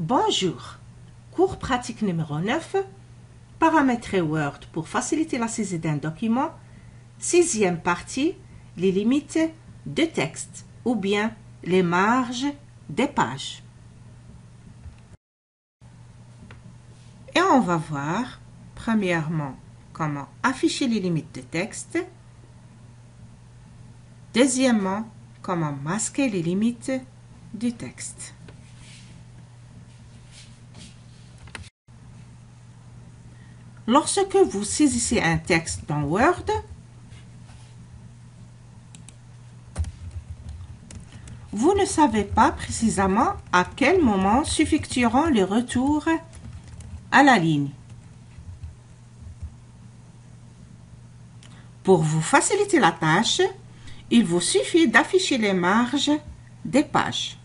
Bonjour. Cours pratique numéro 9. Paramétrer Word pour faciliter la saisie d'un document. Sixième partie. Les limites de texte ou bien les marges des pages. Et on va voir, premièrement, comment afficher les limites de texte. Deuxièmement, comment masquer les limites du texte. Lorsque vous saisissez un texte dans Word, vous ne savez pas précisément à quel moment s'effectueront les retours à la ligne. Pour vous faciliter la tâche, il vous suffit d'afficher les marges des pages.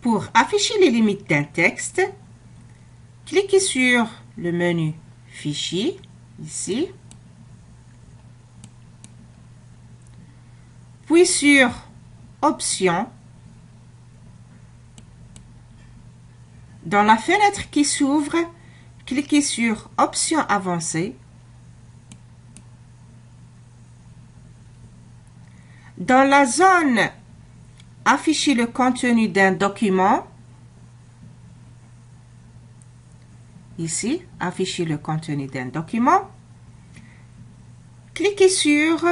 Pour afficher les limites d'un texte, cliquez sur le menu Fichier, ici, puis sur Options. Dans la fenêtre qui s'ouvre, cliquez sur Options avancées. Dans la zone Afficher le contenu d'un document, ici, afficher le contenu d'un document, cliquez sur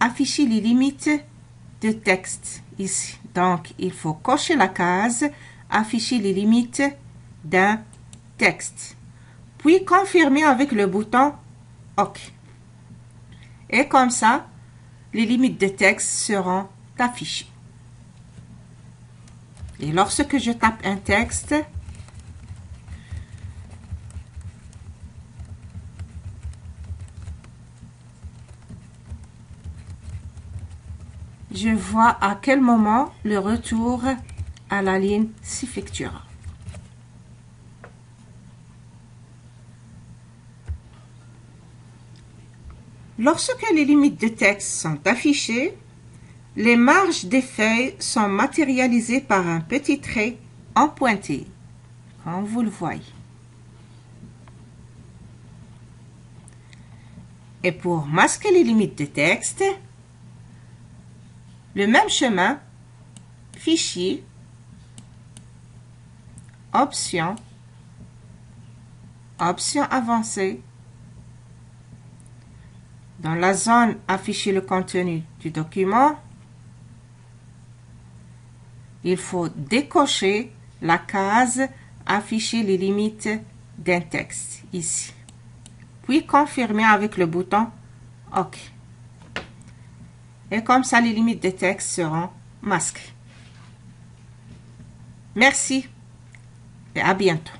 afficher les limites de texte ici. Donc, il faut cocher la case afficher les limites d'un texte. Puis confirmer avec le bouton OK. Et comme ça, les limites de texte seront affichées. Et lorsque je tape un texte, je vois à quel moment le retour à la ligne s'effectuera. Lorsque les limites de texte sont affichées, les marges des feuilles sont matérialisées par un petit trait en pointé, comme vous le voyez. Et pour masquer les limites de texte, le même chemin, Fichier, Options, Options avancées. Dans la zone Afficher le contenu du document, il faut décocher la case Afficher les limites d'un texte ici. Puis confirmer avec le bouton OK. Et comme ça, les limites de texte seront masquées. Merci et à bientôt.